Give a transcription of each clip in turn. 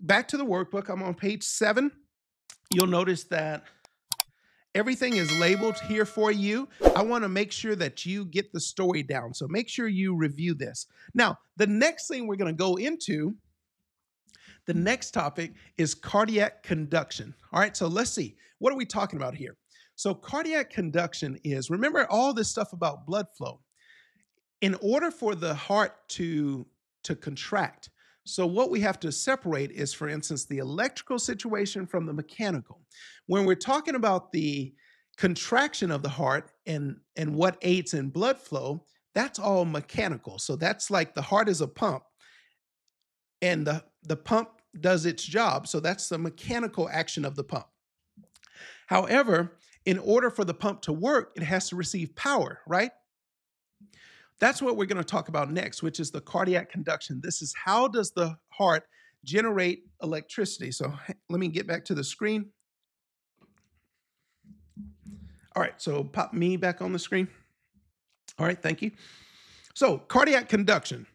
back to the workbook. I'm on page seven. You'll notice that everything is labeled here for you. I want to make sure that you get the story down. So make sure you review this. Now, the next thing we're going to go into, the next topic is cardiac conduction. All right, so let's see. What are we talking about here? So, cardiac conduction is remember all this stuff about blood flow. In order for the heart to, to contract, so, what we have to separate is, for instance, the electrical situation from the mechanical. When we're talking about the contraction of the heart and, and what aids in blood flow, that's all mechanical. So, that's like the heart is a pump and the, the pump does its job. So, that's the mechanical action of the pump. However, in order for the pump to work, it has to receive power, right? That's what we're going to talk about next, which is the cardiac conduction. This is how does the heart generate electricity? So let me get back to the screen. All right, so pop me back on the screen. All right, thank you. So, cardiac conduction.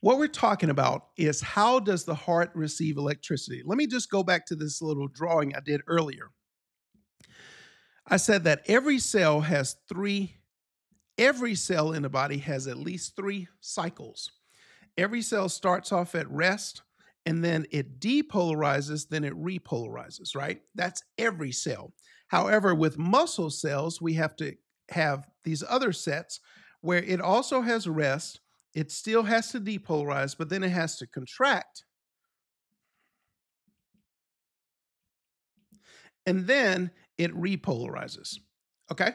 What we're talking about is how does the heart receive electricity? Let me just go back to this little drawing I did earlier. I said that every cell has three Every cell in the body has at least three cycles. Every cell starts off at rest and then it depolarizes, then it repolarizes, right? That's every cell. However, with muscle cells, we have to have these other sets where it also has rest, it still has to depolarize, but then it has to contract. And then it repolarizes. Okay?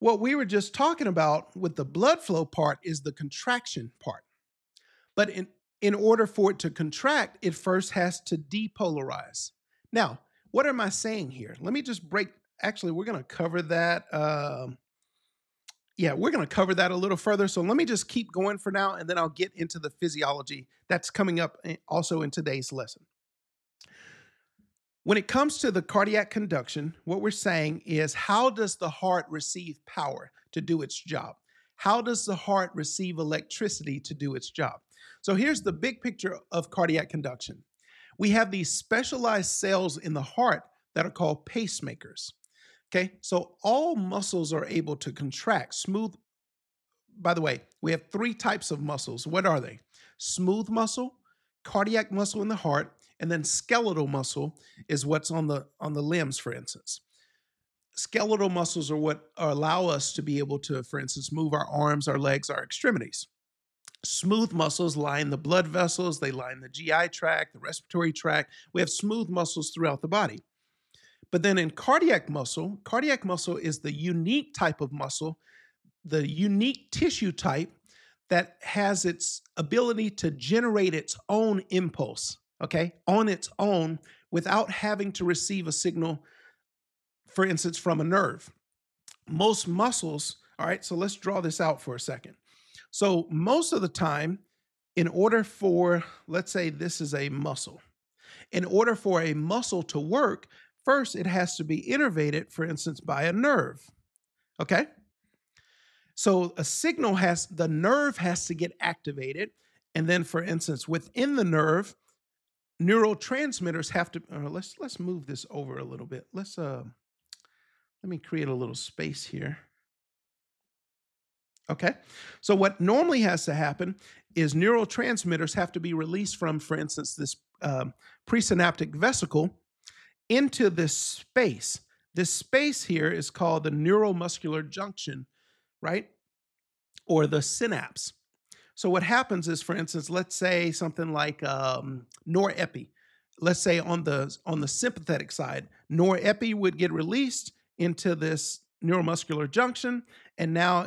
What we were just talking about with the blood flow part is the contraction part. But in, in order for it to contract, it first has to depolarize. Now, what am I saying here? Let me just break. Actually, we're going to cover that. Um, yeah, we're going to cover that a little further. So let me just keep going for now, and then I'll get into the physiology that's coming up eh, also in today's lesson. When it comes to the cardiac conduction, what we're saying is how does the heart receive power to do its job? How does the heart receive electricity to do its job? So here's the big picture of cardiac conduction. We have these specialized cells in the heart that are called pacemakers. Okay, so all muscles are able to contract smooth. By the way, we have three types of muscles. What are they? Smooth muscle, cardiac muscle in the heart, and then skeletal muscle is what's on the on the limbs for instance. Skeletal muscles are what allow us to be able to for instance move our arms our legs our extremities. Smooth muscles line the blood vessels they line the gi tract the respiratory tract. We have smooth muscles throughout the body. But then in cardiac muscle cardiac muscle is the unique type of muscle the unique tissue type that has its ability to generate its own impulse okay, on its own without having to receive a signal, for instance, from a nerve. Most muscles, all right, so let's draw this out for a second. So, most of the time, in order for, let's say this is a muscle, in order for a muscle to work, first it has to be innervated, for instance, by a nerve. Okay? So, a signal has, the nerve has to get activated. And then, for instance, within the nerve, neurotransmitters have to uh, let's let's move this over a little bit. Let's uh let me create a little space here. Okay. So what normally has to happen is neurotransmitters have to be released from for instance this um, presynaptic vesicle into this space. This space here is called the neuromuscular junction right? Or the synapse so what happens is, for instance, let's say something like um, norepi. Let's say on the on the sympathetic side, norepi would get released into this neuromuscular junction, and now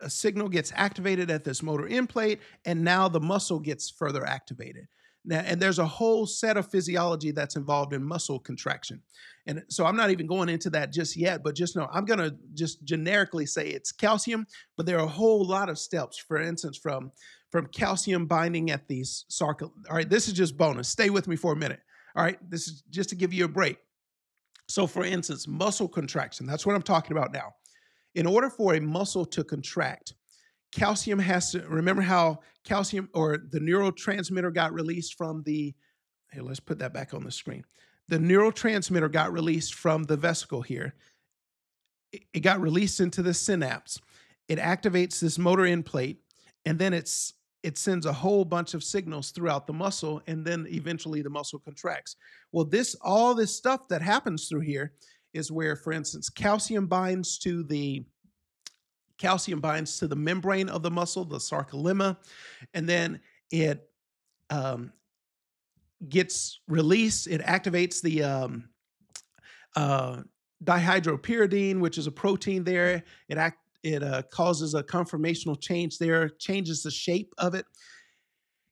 a signal gets activated at this motor end plate, and now the muscle gets further activated. Now, and there's a whole set of physiology that's involved in muscle contraction. And so I'm not even going into that just yet, but just know I'm going to just generically say it's calcium, but there are a whole lot of steps. For instance, from from calcium binding at these sarcol. All right, this is just bonus. Stay with me for a minute. All right, this is just to give you a break. So, for instance, muscle contraction, that's what I'm talking about now. In order for a muscle to contract, calcium has to remember how calcium or the neurotransmitter got released from the here let's put that back on the screen. The neurotransmitter got released from the vesicle here. It got released into the synapse. It activates this motor end plate and then it's it sends a whole bunch of signals throughout the muscle and then eventually the muscle contracts. Well this all this stuff that happens through here is where for instance calcium binds to the calcium binds to the membrane of the muscle the sarcolemma and then it um, gets released it activates the um, uh, dihydropyridine which is a protein there it act it uh, causes a conformational change there, changes the shape of it.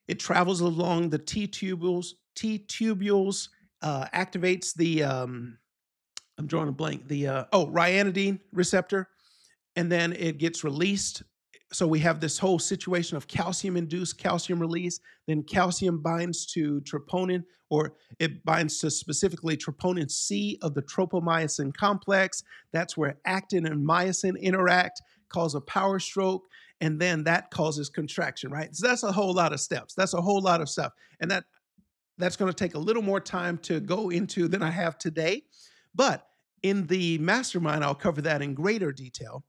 It travels along the T tubules, T tubules, uh, activates the um, I'm drawing a blank. The uh, oh ryanodine receptor, and then it gets released. So we have this whole situation of calcium induced calcium release then calcium binds to troponin or it binds to specifically troponin c of the tropomyosin complex. That's where actin and myosin interact cause a power stroke and then that causes contraction right? So that's a whole lot of steps. That's a whole lot of stuff. And that that's going to take a little more time to go into than i have today. But in the mastermind i'll cover that in greater detail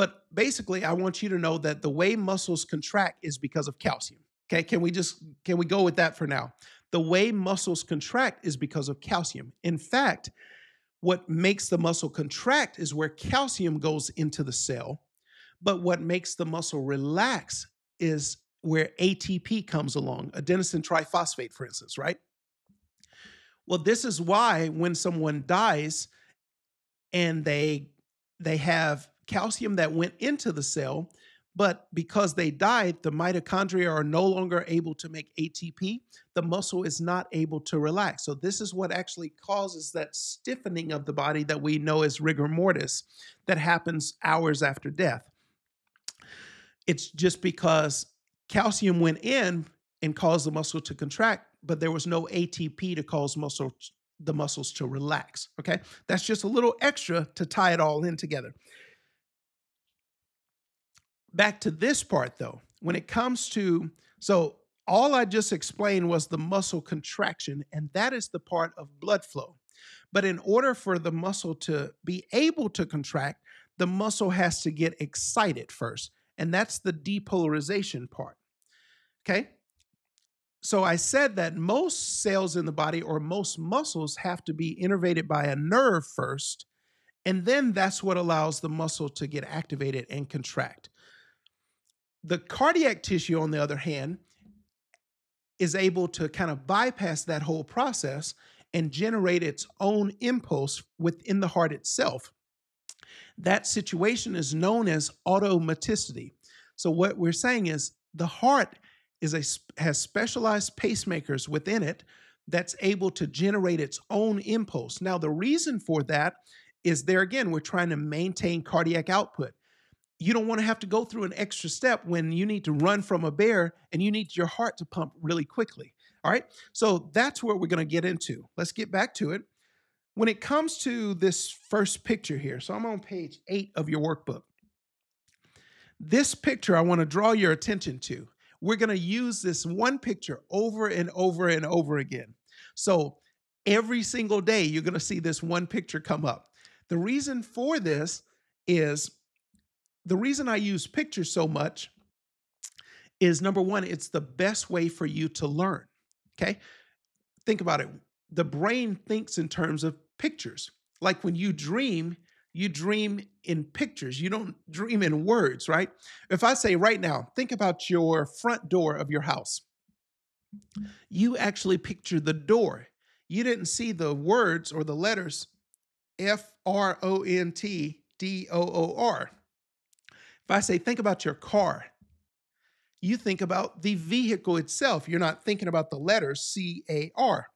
but basically, I want you to know that the way muscles contract is because of calcium. Okay, can we just can we go with that for now? The way muscles contract is because of calcium. In fact, what makes the muscle contract is where calcium goes into the cell. But what makes the muscle relax is where ATP comes along, adenosine triphosphate, for instance, right? Well, this is why when someone dies and they they have calcium that went into the cell, but because they died, the mitochondria are no longer able to make ATP. The muscle is not able to relax. So, this is what actually causes that stiffening of the body that we know as rigor mortis that happens hours after death. It's just because calcium went in and caused the muscle to contract, but there was no ATP to cause muscle the muscles to relax. Okay, that's just a little extra to tie it all in together back to this part though, when it comes to, so all I just explained was the muscle contraction, and that is the part of blood flow. But in order for the muscle to be able to contract, the muscle has to get excited first, and that's the depolarization part. Okay? So I said that most cells in the body or most muscles have to be innervated by a nerve first, and then that's what allows the muscle to get activated and contract. The cardiac tissue, on the other hand, is able to kind of bypass that whole process and generate its own impulse within the heart itself. That situation is known as automaticity. So what we're saying is the heart is a has specialized pacemakers within it that's able to generate its own impulse. Now the reason for that is there again we're trying to maintain cardiac output you don't want to have to go through an extra step when you need to run from a bear and you need your heart to pump really quickly. All right. So that's where we're going to get into. Let's get back to it. When it comes to this first picture here, so I'm on page eight of your workbook. This picture I want to draw your attention to. We're going to use this one picture over and over and over again. So every single day, you're going to see this one picture come up. The reason for this is the reason I use pictures so much is number one, it's the best way for you to learn. Okay. Think about it. The brain thinks in terms of pictures. Like when you dream, you dream in pictures. You don't dream in words, right? If I say right now, think about your front door of your house. You actually picture the door. You didn't see the words or the letters F R O N T D O O R. If I say, think about your car, you think about the vehicle itself. You're not thinking about the letters C A R.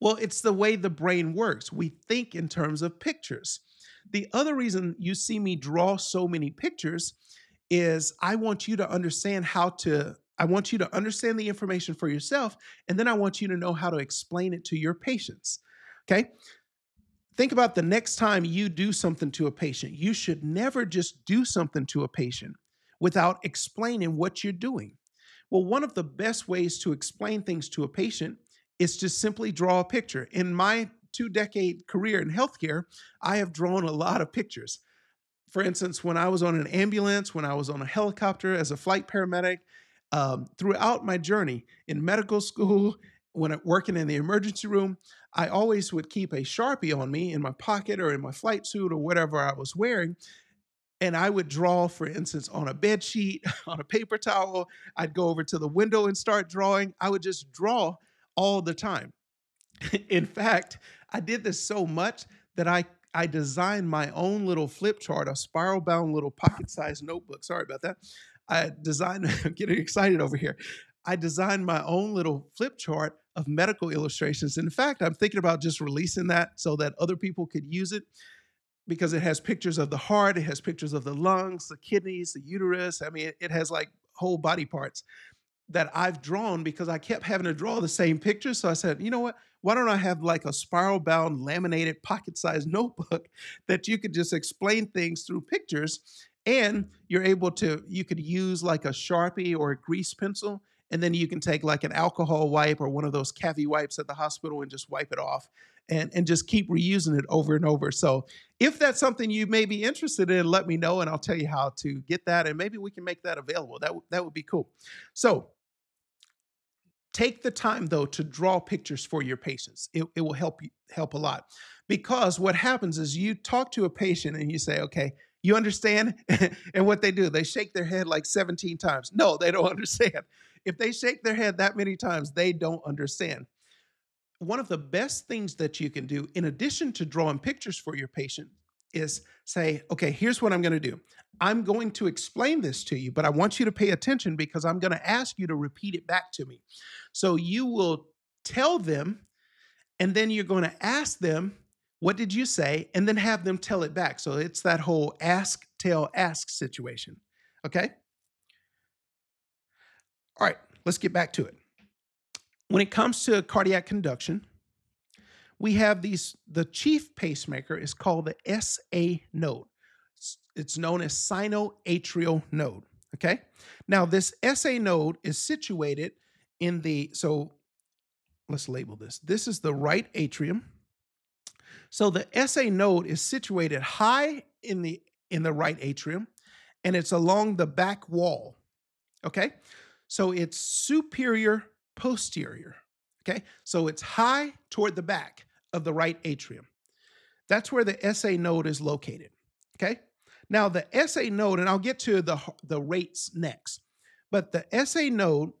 Well, it's the way the brain works. We think in terms of pictures. The other reason you see me draw so many pictures is I want you to understand how to, I want you to understand the information for yourself, and then I want you to know how to explain it to your patients. Okay. Think about the next time you do something to a patient. You should never just do something to a patient without explaining what you're doing. Well, one of the best ways to explain things to a patient is to simply draw a picture. In my two decade career in healthcare, I have drawn a lot of pictures. For instance, when I was on an ambulance, when I was on a helicopter as a flight paramedic, um, throughout my journey in medical school, when I'm working in the emergency room, I always would keep a Sharpie on me in my pocket or in my flight suit or whatever I was wearing. And I would draw, for instance, on a bed sheet, on a paper towel. I'd go over to the window and start drawing. I would just draw all the time. in fact, I did this so much that I I designed my own little flip chart, a spiral bound little pocket sized notebook. Sorry about that. I designed, I'm getting excited over here. I designed my own little flip chart of medical illustrations. In fact, I'm thinking about just releasing that so that other people could use it because it has pictures of the heart, it has pictures of the lungs, the kidneys, the uterus. I mean, it, has like whole body parts that I've drawn because I kept having to draw the same picture. So I said, you know what? Why don't I have like a spiral bound laminated pocket sized notebook that you could just explain things through pictures and you're able to you could use like a sharpie or a grease pencil and then you can take like an alcohol wipe or one of those cavi wipes at the hospital and just wipe it off and and just keep reusing it over and over so if that's something you may be interested in let me know and i'll tell you how to get that and maybe we can make that available that, that would be cool so take the time though to draw pictures for your patients it, it will help you help a lot because what happens is you talk to a patient and you say okay you understand? and what they do, they shake their head like 17 times. No, they don't understand. If they shake their head that many times, they don't understand. One of the best things that you can do, in addition to drawing pictures for your patient, is say, okay, here's what I'm going to do. I'm going to explain this to you, but I want you to pay attention because I'm going to ask you to repeat it back to me. So you will tell them, and then you're going to ask them what did you say? And then have them tell it back. So it's that whole ask, tell, ask situation. Okay? All right, let's get back to it. When it comes to cardiac conduction, we have these, the chief pacemaker is called the SA node. It's known as sinoatrial node. Okay? Now, this SA node is situated in the, so let's label this. This is the right atrium so the SA node is situated high in the in the right atrium and it's along the back wall. Okay? So it's superior posterior. Okay? So it's high toward the back of the right atrium. That's where the SA node is located. Okay? Now the SA node and I'll get to the the rates next. But the SA node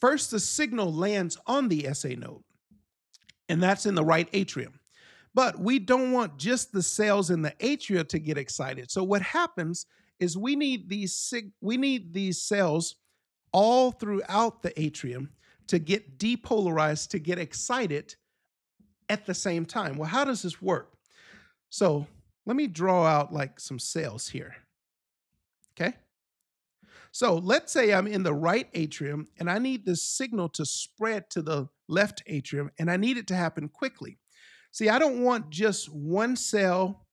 first the signal lands on the SA node. And that's in the right atrium. But we don't want just the cells in the atria to get excited. So what happens is we need these sig- we need these cells all throughout the atrium to get depolarized to get excited at the same time. Well, how does this work? So let me draw out like some cells here. Okay. So let's say I'm in the right atrium and I need this signal to spread to the left atrium and I need it to happen quickly. See, I don't want just one cell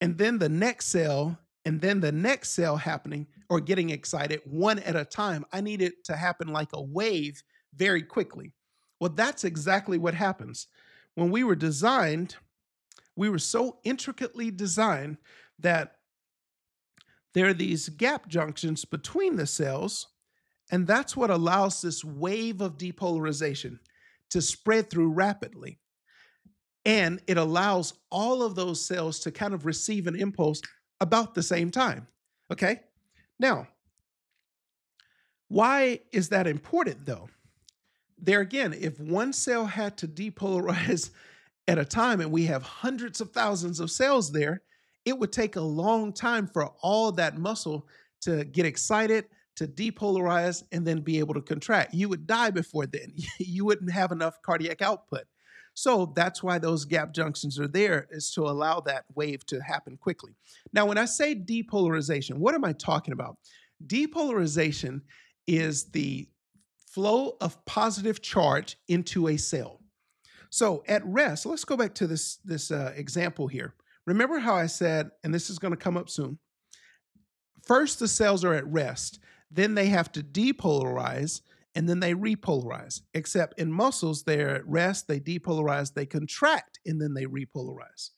and then the next cell and then the next cell happening or getting excited one at a time. I need it to happen like a wave very quickly. Well, that's exactly what happens. When we were designed, we were so intricately designed that there are these gap junctions between the cells, and that's what allows this wave of depolarization to spread through rapidly and it allows all of those cells to kind of receive an impulse about the same time. Okay? Now, why is that important though? There again, if one cell had to depolarize at a time and we have hundreds of thousands of cells there, it would take a long time for all that muscle to get excited, to depolarize, and then be able to contract. You would die before then. you wouldn't have enough cardiac output. So that's why those gap junctions are there, is to allow that wave to happen quickly. Now, when I say depolarization, what am I talking about? Depolarization is the flow of positive charge into a cell. So at rest, let's go back to this, this uh, example here. Remember how I said, and this is going to come up soon, first the cells are at rest, then they have to depolarize, and then they repolarize. Except in muscles, they're at rest, they depolarize, they contract, and then they repolarize.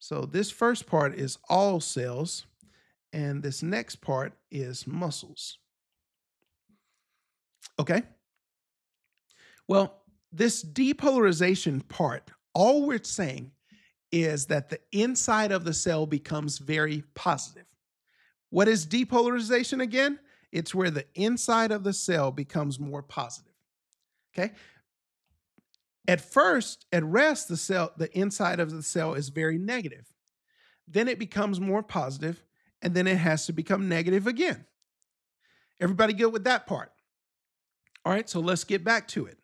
So this first part is all cells, and this next part is muscles. Okay? Well, this depolarization part, all we're saying is that the inside of the cell becomes very positive. What is depolarization again? It's where the inside of the cell becomes more positive. Okay? At first, at rest, the cell, the inside of the cell is very negative. Then it becomes more positive, and then it has to become negative again. Everybody good with that part? All right, so let's get back to it.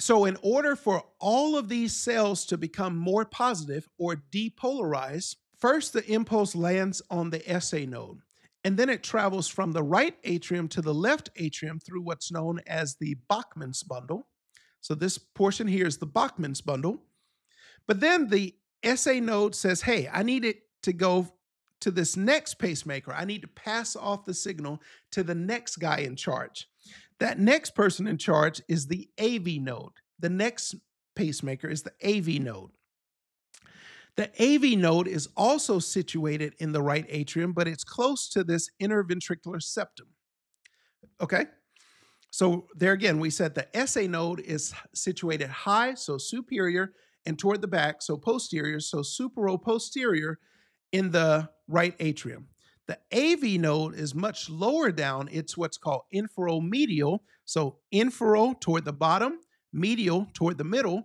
So, in order for all of these cells to become more positive or depolarize, first the impulse lands on the SA node, and then it travels from the right atrium to the left atrium through what's known as the Bachmann's bundle. So, this portion here is the Bachmann's bundle. But then the SA node says, hey, I need it to go to this next pacemaker. I need to pass off the signal to the next guy in charge. That next person in charge is the AV node. The next pacemaker is the AV node. The AV node is also situated in the right atrium, but it's close to this interventricular septum. Okay? So, there again, we said the SA node is situated high, so superior, and toward the back, so posterior, so supero posterior in the right atrium. The AV node is much lower down. It's what's called inferomedial. So infero toward the bottom, medial toward the middle.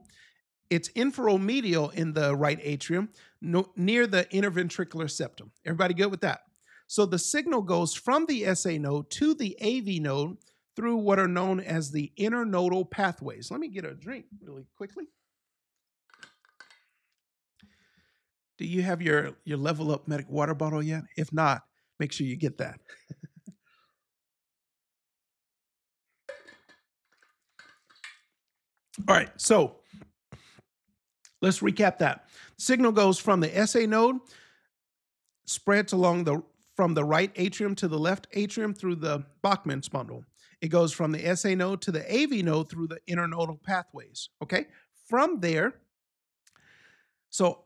It's inferomedial in the right atrium no, near the interventricular septum. Everybody good with that? So the signal goes from the SA node to the AV node through what are known as the internodal pathways. Let me get a drink really quickly. Do you have your, your level up medic water bottle yet? If not, Make sure you get that. All right, so let's recap that. Signal goes from the SA node, spreads along the from the right atrium to the left atrium through the Bachmann's bundle. It goes from the SA node to the AV node through the internodal pathways. Okay, from there, so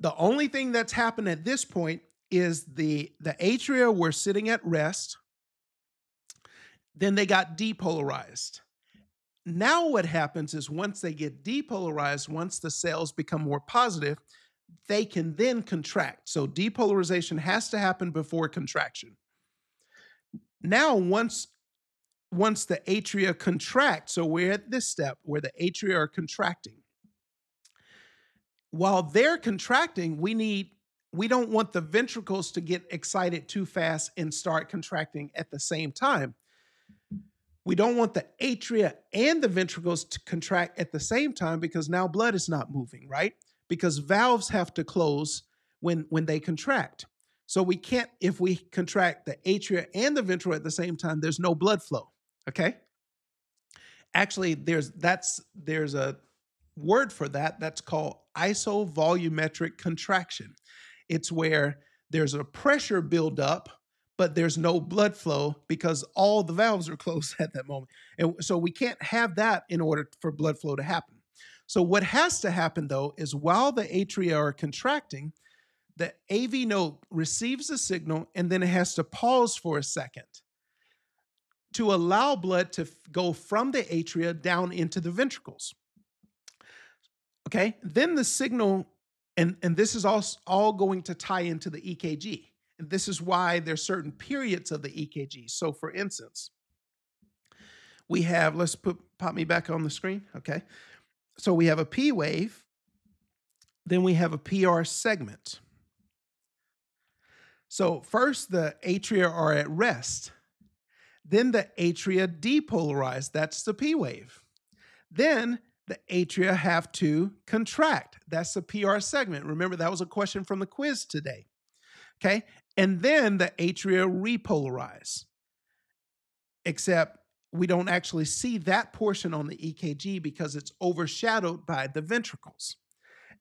the only thing that's happened at this point is the the atria were sitting at rest then they got depolarized now what happens is once they get depolarized once the cells become more positive they can then contract. So depolarization has to happen before contraction. Now once once the atria contract so we're at this step where the atria are contracting. While they're contracting we need we don't want the ventricles to get excited too fast and start contracting at the same time. We don't want the atria and the ventricles to contract at the same time because now blood is not moving, right? Because valves have to close when when they contract. So we can't if we contract the atria and the ventricle at the same time there's no blood flow, okay? Actually there's that's there's a word for that that's called isovolumetric contraction. It's where there's a pressure buildup, but there's no blood flow because all the valves are closed at that moment. And so we can't have that in order for blood flow to happen. So what has to happen though is while the atria are contracting, the AV node receives a signal and then it has to pause for a second to allow blood to go from the atria down into the ventricles. Okay, then the signal and, and this is all, all going to tie into the EKG. This is why there's certain periods of the EKG. So for instance, we have, let's put pop me back on the screen. Okay. So we have a P wave, then we have a PR segment. So first the atria are at rest. Then the atria depolarize. That's the P wave. Then the atria have to contract. That's the PR segment. Remember, that was a question from the quiz today. Okay. And then the atria repolarize, except we don't actually see that portion on the EKG because it's overshadowed by the ventricles.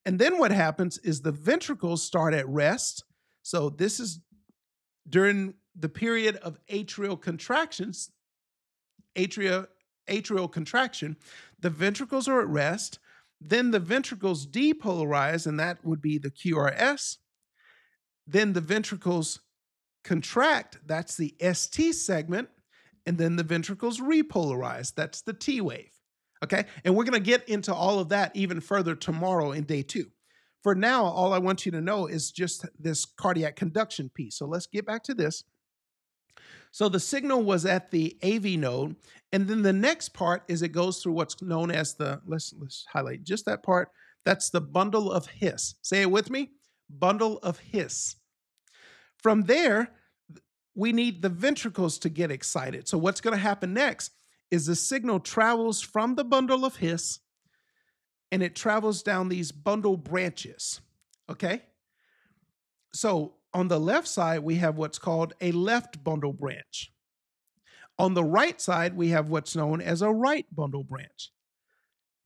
And then what happens is the ventricles start at rest. So this is during the period of atrial contractions, atria, atrial contraction, the ventricles are at rest. Then the ventricles depolarize, and that would be the QRS. Then the ventricles contract, that's the ST segment. And then the ventricles repolarize, that's the T wave. Okay. And we're going to get into all of that even further tomorrow in day two. For now, all I want you to know is just this cardiac conduction piece. So let's get back to this. So the signal was at the AV node, and then the next part is it goes through what's known as the let's let's highlight just that part. That's the bundle of His. Say it with me. Bundle of His. From there, we need the ventricles to get excited. So what's going to happen next is the signal travels from the bundle of His and it travels down these bundle branches. Okay? So on the left side, we have what's called a left bundle branch. On the right side, we have what's known as a right bundle branch.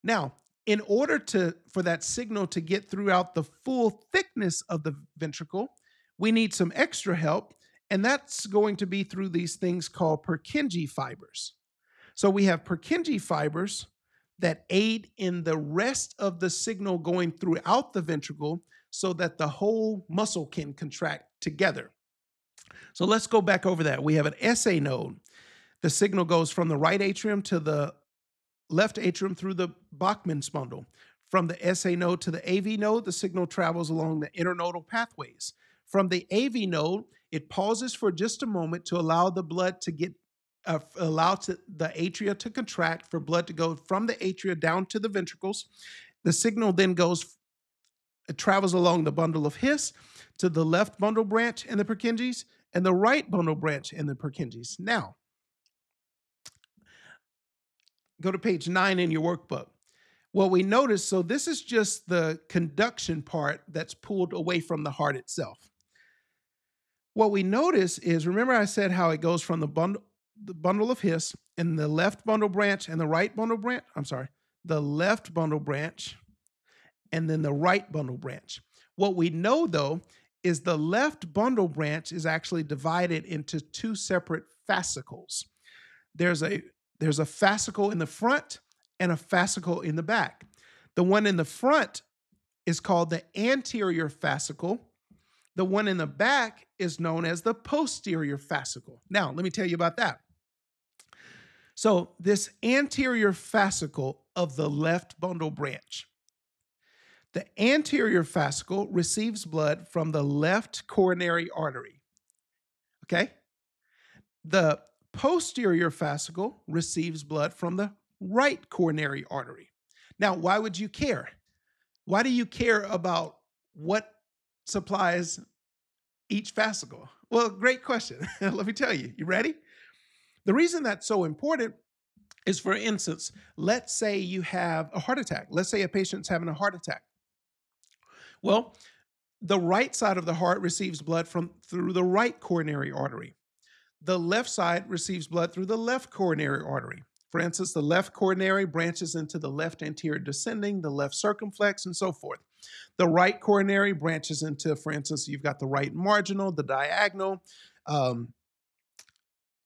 Now, in order to for that signal to get throughout the full thickness of the ventricle, we need some extra help, and that's going to be through these things called Purkinje fibers. So we have Purkinje fibers that aid in the rest of the signal going throughout the ventricle so that the whole muscle can contract together. So let's go back over that. We have an SA node. The signal goes from the right atrium to the left atrium through the Bachmann's bundle. From the SA node to the AV node, the signal travels along the internodal pathways. From the AV node, it pauses for just a moment to allow the blood to get uh, allow to, the atria to contract for blood to go from the atria down to the ventricles. The signal then goes, it travels along the bundle of His to the left bundle branch in the Purkinjes and the right bundle branch in the Purkinjes. Now, go to page nine in your workbook. What we notice, so this is just the conduction part that's pulled away from the heart itself. What we notice is, remember I said how it goes from the bundle, the bundle of His in the left bundle branch and the right bundle branch. I'm sorry, the left bundle branch and then the right bundle branch. What we know though is the left bundle branch is actually divided into two separate fascicles. There's a there's a fascicle in the front and a fascicle in the back. The one in the front is called the anterior fascicle. The one in the back is known as the posterior fascicle. Now, let me tell you about that. So, this anterior fascicle of the left bundle branch, the anterior fascicle receives blood from the left coronary artery. Okay? The posterior fascicle receives blood from the right coronary artery. Now, why would you care? Why do you care about what supplies each fascicle? Well, great question. Let me tell you. You ready? The reason that's so important is for instance, let's say you have a heart attack. Let's say a patient's having a heart attack. Well, the right side of the heart receives blood from through the right coronary artery. The left side receives blood through the left coronary artery. For instance, the left coronary branches into the left anterior descending, the left circumflex, and so forth. The right coronary branches into, for instance, you've got the right marginal, the diagonal, um,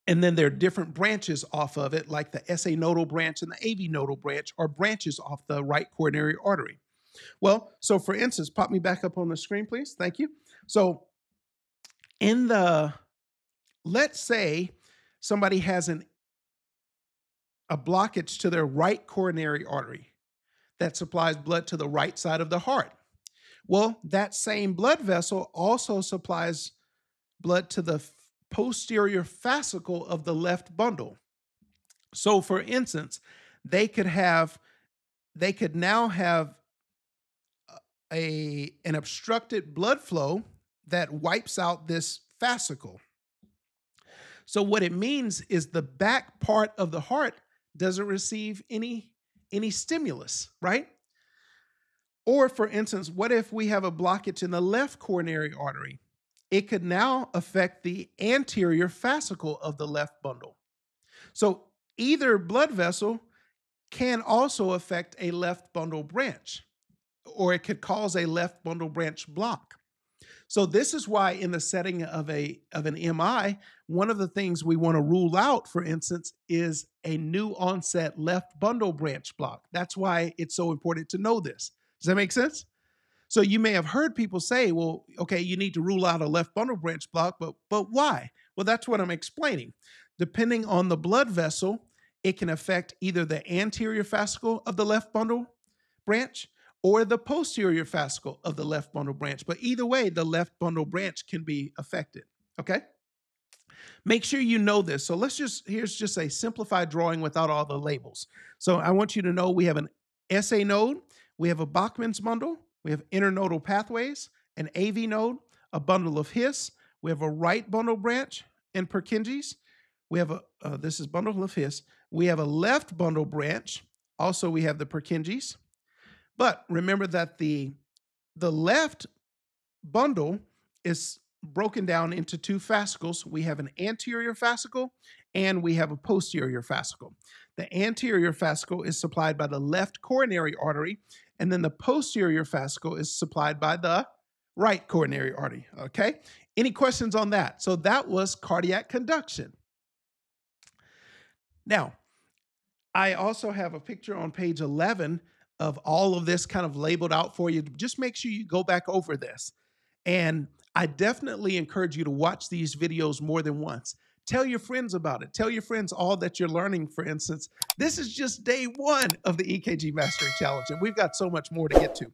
and then there are different branches off of it, like the SA nodal branch and the AV nodal branch, are branches off the right coronary artery. Well, so for instance, pop me back up on the screen, please. Thank you. So, in the, let's say somebody has an a blockage to their right coronary artery that supplies blood to the right side of the heart. Well, that same blood vessel also supplies blood to the posterior fascicle of the left bundle. So, for instance, they could have, they could now have a an obstructed blood flow that wipes out this fascicle. So what it means is the back part of the heart doesn't receive any any stimulus, right? Or for instance, what if we have a blockage in the left coronary artery? it could now affect the anterior fascicle of the left bundle. So either blood vessel can also affect a left bundle branch, or it could cause a left bundle branch block. So this is why in the setting of a of an MI, one of the things we want to rule out, for instance, is a new onset left bundle branch block. That's why it's so important to know this. Does that make sense? So you may have heard people say, well, okay, you need to rule out a left bundle branch block, but but why? Well, that's what I'm explaining. Depending on the blood vessel, it can affect either the anterior fascicle of the left bundle branch or the posterior fascicle of the left bundle branch. But either way, the left bundle branch can be affected. Okay? Make sure you know this. So let's just, here's just a simplified drawing without all the labels. So I want you to know we have an SA node, we have a Bachman's bundle, we have internodal pathways, an AV node, a bundle of His, we have a right bundle branch and Purkinje's, we have a, uh, this is bundle of His, we have a left bundle branch, also we have the Purkinje's, but remember that the the left bundle is broken down into two fascicles. We have an anterior fascicle and we have a posterior fascicle. The anterior fascicle is supplied by the left coronary artery, and then the posterior fascicle is supplied by the right coronary artery. Okay? Any questions on that? So that was cardiac conduction. Now, I also have a picture on page 11 of all of this kind of labeled out for you. Just make sure you go back over this. And I definitely encourage you to watch these videos more than once. Tell your friends about it. Tell your friends all that you're learning, for instance. This is just day one of the EKG Mastery Challenge, and we've got so much more to get to.